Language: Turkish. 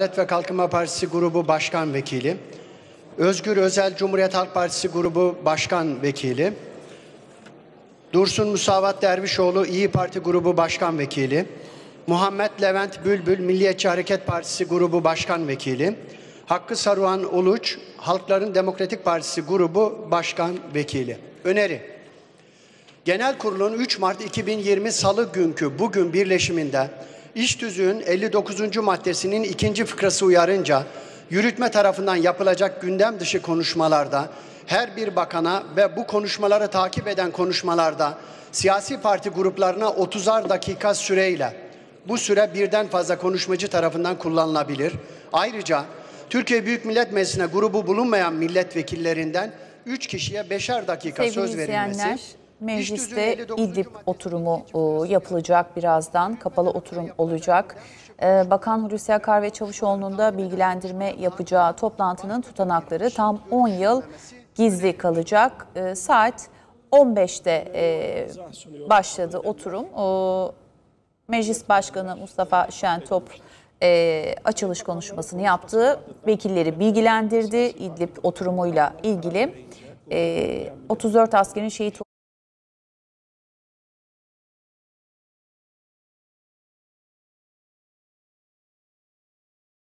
Adalet ve Kalkınma Partisi Grubu Başkan Vekili, Özgür Özel Cumhuriyet Halk Partisi Grubu Başkan Vekili, Dursun Musavat Dervişoğlu İyi Parti Grubu Başkan Vekili, Muhammed Levent Bülbül Milliyetçi Hareket Partisi Grubu Başkan Vekili, Hakkı Saruhan Uluç Halkların Demokratik Partisi Grubu Başkan Vekili. Öneri Genel Kurul'un 3 Mart 2020 Salı günkü bugün birleşiminde iş tüzüğün 59. maddesinin ikinci fıkrası uyarınca yürütme tarafından yapılacak gündem dışı konuşmalarda her bir bakana ve bu konuşmaları takip eden konuşmalarda siyasi parti gruplarına 30'ar dakika süreyle bu süre birden fazla konuşmacı tarafından kullanılabilir. Ayrıca Türkiye Büyük Millet Meclisi'ne grubu bulunmayan milletvekillerinden 3 kişiye beşer dakika Sevgili söz verilmesi. Mecliste tüzüğü 59. İdlib oturumu e, yapılacak birazdan. Kapalı oturum olacak. E, Bakan Hulusi Akar ve Çavuşoğlu'nun da bilgilendirme yapacağı toplantının tutanakları tam 10 yıl gizli kalacak. E, Saat 15'te e, başladı oturum. Meclis Başkanı Mustafa Şentop e, açılış konuşmasını yaptı. Vekilleri bilgilendirdi İdlib oturumuyla ilgili. E, 34 askerin şehit